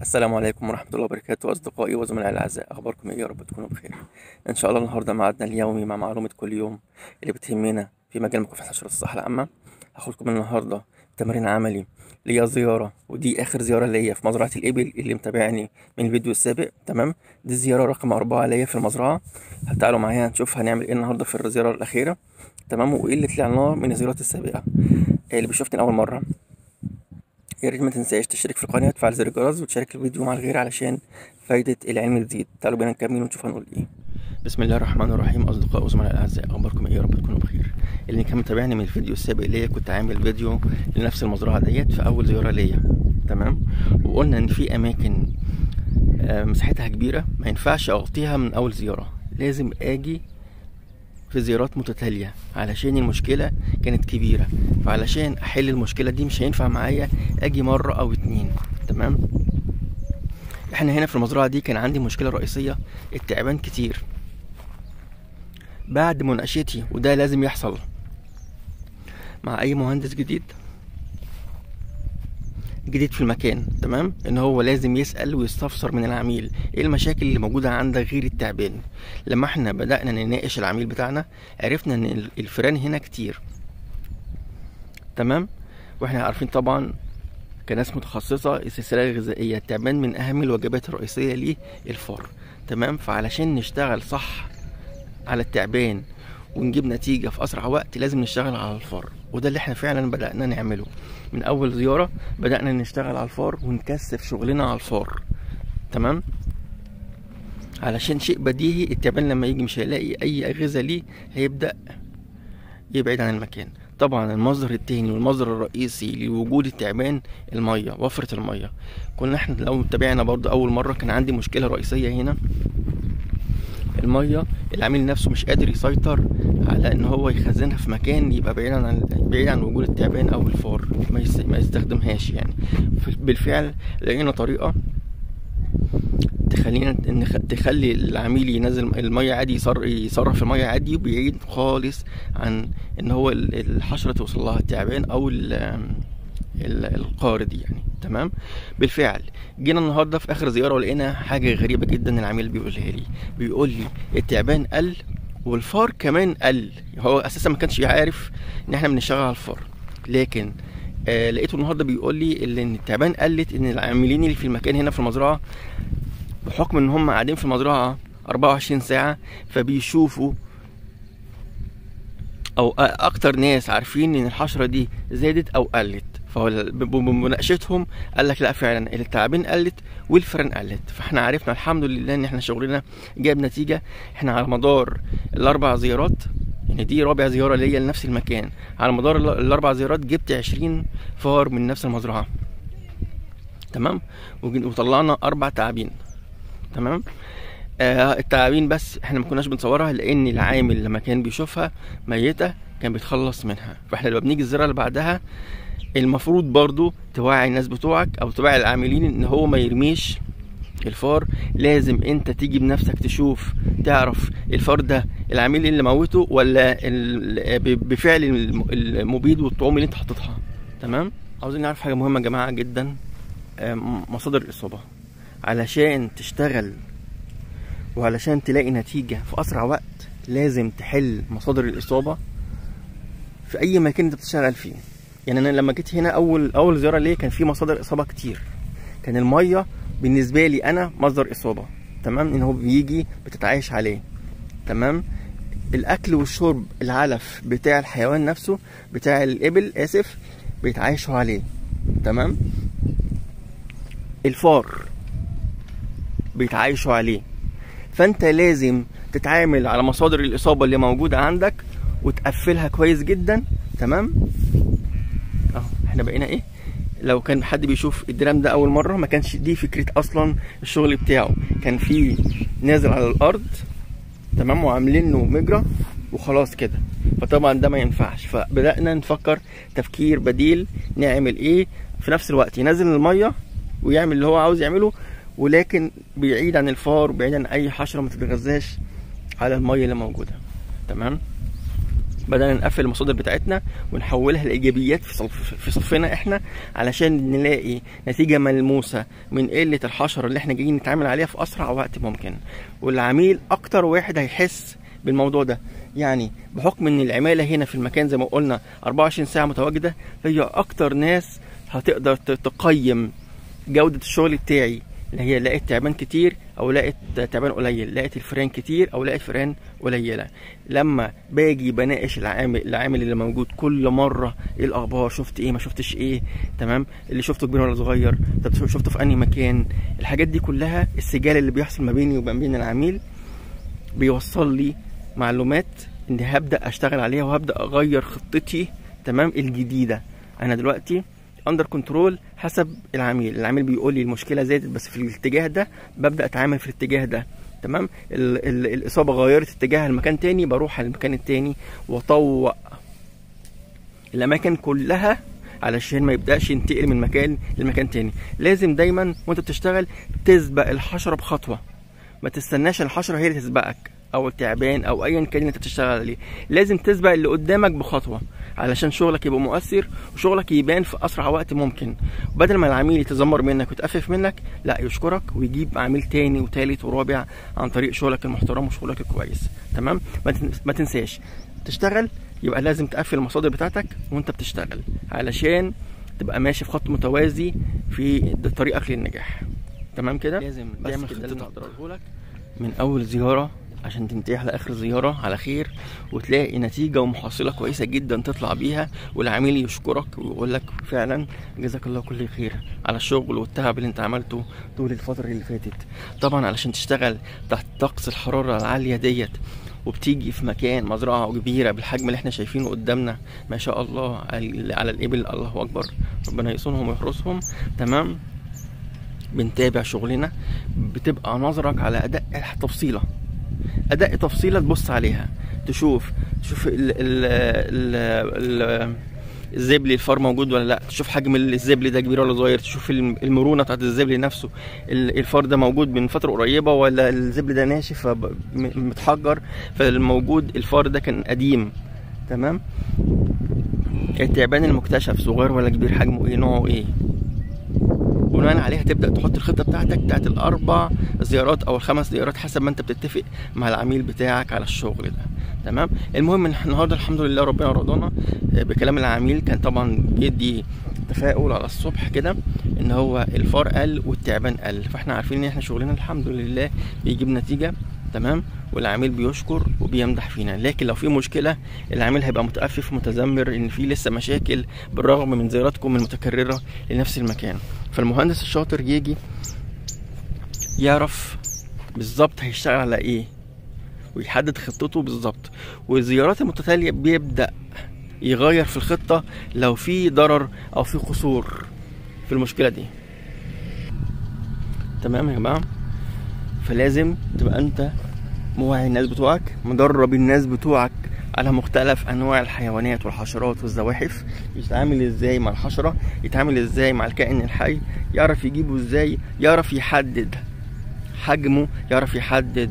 السلام عليكم ورحمة الله وبركاته أصدقائي وزملائي الأعزاء أخباركم إيه؟ يا رب تكونوا بخير. إن شاء الله النهاردة ميعادنا اليومي مع معلومة كل يوم اللي بتهمنا في مجال مكافحة حشرة الصحة العامة. هاخدكم النهاردة تمرين عملي ليا زيارة ودي آخر زيارة ليا في مزرعة الإبل اللي متابعني من الفيديو السابق تمام؟ دي الزيارة رقم أربعة ليا في المزرعة. تعالوا معايا نشوف هنعمل إيه النهاردة في الزيارة الأخيرة تمام؟ وإيه اللي طلعناه من الزيارات السابقة؟ اللي بيشوفني أول مرة. يا ريت ما تنساش تشترك في القناة وتفعل زر الجرس وتشارك الفيديو مع الغير علشان فايدة العلم تزيد. تعالوا بينا نكمل ونشوف هنقول إيه. بسم الله الرحمن الرحيم. أصدقاء وزملاء الأعزاء أخباركم إيه؟ يا رب تكونوا بخير. اللي كان متابعني من الفيديو السابق ليا كنت عامل فيديو لنفس المزرعة ديت في أول زيارة ليا. تمام؟ وقلنا إن في أماكن آه، مساحتها كبيرة ما ينفعش أغطيها من أول زيارة. لازم آجي في زيارات متتالية علشان المشكلة كانت كبيرة. فعلشان أحل المشكلة دي مش هينفع معايا أجي مرة أو اتنين. تمام؟ إحنا هنا في المزرعة دي كان عندي مشكلة رئيسية التعبان كتير. بعد مناقشتي وده لازم يحصل مع أي مهندس جديد جديد في المكان تمام؟ إن هو لازم يسأل ويستفسر من العميل. إيه المشاكل اللي موجودة عندك غير التعبان؟ لما إحنا بدأنا نناقش العميل بتاعنا عرفنا إن الفئران هنا كتير. تمام؟ وإحنا عارفين طبعا كناس متخصصة السلسلة الغذائية التعبان من أهم الوجبات الرئيسية ليه؟ الفار. تمام؟ فعلشان نشتغل صح على التعبان ونجيب نتيجة في أسرع وقت لازم نشتغل على الفار. وده اللي إحنا فعلا بدأنا نعمله. من أول زيارة بدأنا نشتغل على الفار ونكثف شغلنا على الفار. تمام؟ علشان شيء بديهي التعبان لما يجي مش هيلاقي أي غذاء ليه هيبدأ يبعد عن المكان. طبعا المصدر التاني والمصدر الرئيسي لوجود التعبان المية وفرة المية. كنا إحنا لو تابعنا برضه أول مرة كان عندي مشكلة رئيسية هنا. المية العميل نفسه مش قادر يسيطر على إن هو يخزنها في مكان يبقى بعيد عن بعيد عن وجود التعبان أو الفار ما, يس... ما يستخدمهاش يعني بالفعل لقينا طريقة تخلينا. تخلي العميل ينزل المية عادي يصر... يصرف الميه عادي بعيد خالص عن إن هو الحشرة توصل لها التعبان أو ال... القارد يعني تمام؟ بالفعل. جينا النهارده في آخر زيارة ولقينا حاجة غريبة جدا العميل بيقولها لي. بيقول لي التعبان قل والفار كمان قل. هو أساسا ما كانش عارف إن إحنا بنشتغل على الفار. لكن آه لقيته النهارده بيقول لي إن التعبان قلت إن العاملين اللي في المكان هنا في المزرعة بحكم إن هم قاعدين في المزرعة 24 ساعة فبيشوفوا أو أكتر ناس عارفين إن الحشرة دي زادت أو قلت. فبمناقشتهم قال لك لا فعلا التعابين قلت والفئران قلت. فإحنا عرفنا الحمد لله إن إحنا شغلنا جاب نتيجة. إحنا على مدار الأربع زيارات يعني دي رابع زيارة ليا لنفس المكان. على مدار الأربع زيارات جبت عشرين فار من نفس المزرعة. تمام؟ وطلعنا أربع تعابين. تمام؟ آه التعابين بس إحنا ما كناش بنصورها لأن العامل لما كان بيشوفها ميتة كان بيتخلص منها. فإحنا لما بنيجي الزياره اللي بعدها المفروض برضو توعي الناس بتوعك أو توعي العاملين إن هو ما يرميش الفار. لازم أنت تيجي بنفسك تشوف تعرف الفار ده العميل اللي موته ولا بفعل المبيد والطعوم اللي أنت حاططها. تمام؟ عاوزين نعرف حاجة مهمة يا جماعة جدا. مصادر الإصابة. علشان تشتغل وعلشان تلاقي نتيجة في أسرع وقت لازم تحل مصادر الإصابة في أي مكان أنت بتشتغل فيه. يعني أنا لما جيت هنا أول أول زيارة ليا كان في مصادر إصابة كتير. كان المية بالنسبة لي أنا مصدر إصابة تمام؟ إن هو بيجي بتتعايش عليه تمام؟ الأكل والشرب العلف بتاع الحيوان نفسه بتاع الإبل آسف بيتعايشوا عليه تمام؟ الفار بيتعايشوا عليه. فأنت لازم تتعامل على مصادر الإصابة اللي موجودة عندك وتقفلها كويس جدا تمام؟ إحنا بقينا إيه لو كان حد بيشوف الدرام ده أول مرة ما كانش دي فكرة أصلا الشغل بتاعه. كان في نازل على الأرض تمام وعاملين له مجرى وخلاص كده. فطبعا ده ما ينفعش. فبدأنا نفكر تفكير بديل نعمل إيه؟ في نفس الوقت ينزل المية ويعمل اللي هو عاوز يعمله ولكن بعيد عن الفار وبعيد عن أي حشرة ما تتغذاش على المية اللي موجودة. تمام؟ بدأنا نقفل المصادر بتاعتنا ونحولها لإيجابيات في صف في صفنا إحنا علشان نلاقي نتيجة ملموسة من قلة الحشرة اللي إحنا جايين نتعامل عليها في أسرع وقت ممكن. والعميل أكتر واحد هيحس بالموضوع ده. يعني بحكم إن العمالة هنا في المكان زي ما قلنا 24 ساعة متواجدة فهي أكتر ناس هتقدر تقيم جودة الشغل بتاعي اللي هي لقيت تعبان كتير أو لقيت تعبان قليل لقيت الفئران كتير أو لقيت فئران قليلة. لما باجي بناقش العامل العامل اللي موجود كل مرة إيه الأخبار؟ شفت إيه؟ ما شفتش إيه؟ تمام؟ اللي شفته كبير ولا صغير؟ طب شفته في أنهي مكان؟ الحاجات دي كلها السجال اللي بيحصل ما بيني وما بين العميل بيوصل لي معلومات اني هبدأ أشتغل عليها وهبدأ أغير خطتي تمام الجديدة. أنا دلوقتي under control حسب العميل. العميل بيقول لي المشكلة زادت بس في الاتجاه ده ببدأ أتعامل في الاتجاه ده. تمام؟ ال ال الإصابة غيرت اتجاهها لمكان تاني بروح على المكان التاني وأطوق الأماكن كلها علشان ما يبدأش ينتقل من مكان لمكان تاني. لازم دايما وأنت بتشتغل تسبق الحشرة بخطوة. ما تستناش الحشرة هي اللي تسبقك. أو التعبان أو ايا كان أنت بتشتغل عليه لازم تسبق اللي قدامك بخطوة علشان شغلك يبقى مؤثر وشغلك يبان في أسرع وقت ممكن. بدل ما العميل يتذمر منك ويتقفف منك لا يشكرك ويجيب عميل تاني وتالت ورابع عن طريق شغلك المحترم وشغلك الكويس. تمام؟ ما تن- ما تنساش. تشتغل يبقى لازم تقفل المصادر بتاعتك وأنت بتشتغل علشان تبقى ماشي في خط متوازي في طريقك للنجاح. تمام كده؟ لازم تعمل خطتك. من أول زيارة عشان تنتهي على آخر زيارة على خير وتلاقي نتيجة ومحصلة كويسة جدا تطلع بيها والعميل يشكرك ويقول لك فعلا جزاك الله كل خير على الشغل والتعب اللي انت عملته طول الفترة اللي فاتت. طبعا علشان تشتغل تحت طقس الحرارة العالية ديت وبتيجي في مكان مزرعة كبيرة بالحجم اللي إحنا شايفينه قدامنا ما شاء الله على الإبل الله أكبر ربنا يصونهم ويحرسهم. تمام؟ بنتابع شغلنا. بتبقى نظرك على أداء تفصيله أداء تفصيلة تبص عليها. تشوف تشوف ال ال ال ال الزبل الفار موجود ولا لأ. تشوف حجم الزبل ده كبير ولا صغير. تشوف الم- المرونة بتاعت الزبل نفسه. ال- الفار ده موجود من فترة قريبة ولا الزبل ده ناشف متحجر. فالموجود الفار ده كان قديم. تمام؟ التعبان المكتشف صغير ولا كبير؟ حجمه إيه؟ نوعه إيه؟ بناء عليها تبدأ تحط الخطة بتاعتك بتاعت الأربع زيارات أو الخمس زيارات حسب ما أنت بتتفق مع العميل بتاعك على الشغل ده. تمام؟ المهم إن النهارده الحمد لله ربنا رضانا آه، بكلام العميل كان طبعا بيدي تفاؤل على الصبح كده إن هو الفار قل والتعبان قل. فإحنا عارفين إن إحنا شغلنا الحمد لله بيجيب نتيجة تمام؟ والعميل بيشكر وبيمدح فينا. لكن لو في مشكلة العميل هيبقى متأفف ومتذمر إن في لسه مشاكل بالرغم من زياراتكم المتكررة لنفس المكان. فالمهندس الشاطر يجي يعرف بالظبط هيشتغل على إيه ويحدد خطته بالظبط. والزيارات المتتالية بيبدأ يغير في الخطة لو في ضرر أو في قصور في المشكلة دي. تمام يا جماعة؟ فلازم تبقى انت موعي الناس بتوعك مدرب الناس بتوعك على مختلف انواع الحيوانات والحشرات والزواحف. يتعامل إزاي مع الحشرة؟ يتعامل إزاي مع الكائن الحي؟ يعرف يجيبه إزاي؟ يعرف يحدد حجمه يعرف يحدد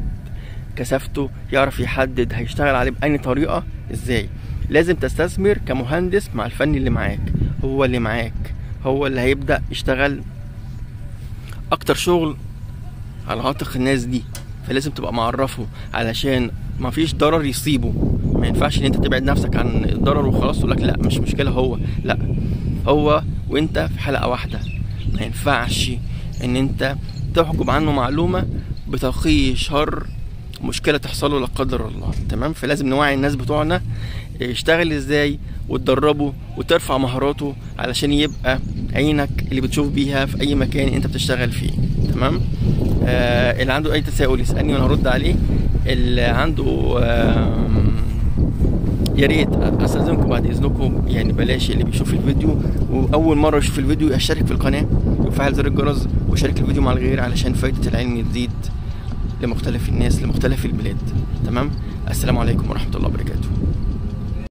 كثافته يعرف يحدد هيشتغل عليه بأي طريقة إزاي؟ لازم تستثمر كمهندس مع الفني اللي معاك. هو اللي معاك. هو اللي هيبدأ يشتغل أكتر شغل على عاتق الناس دي. فلازم تبقى معرفه علشان ما فيش ضرر يصيبه. ما ينفعش إن أنت تبعد نفسك عن الضرر وخلاص تقول لك لا مش مشكلة هو لا. هو وأنت في حلقة واحدة. ما ينفعش إن أنت تحجب عنه معلومة بتقي شر مشكلة تحصل له لا قدر الله. تمام؟ فلازم نوعي الناس بتوعنا يشتغل إزاي وتدربه وترفع مهاراته علشان يبقى عينك اللي بتشوف بيها في أي مكان أنت بتشتغل فيه. تمام؟ اللي عنده أي تساؤل يسألني وأنا هرد عليه. اللي عنده آه يا ريت أستأذنكم بعد إذنكم يعني بلاش اللي بيشوف الفيديو وأول مرة يشوف الفيديو يشترك في القناة ويفعل زر الجرس ويشارك الفيديو مع الغير علشان فائده العلم تزيد لمختلف الناس لمختلف البلاد. تمام؟ السلام عليكم ورحمة الله وبركاته.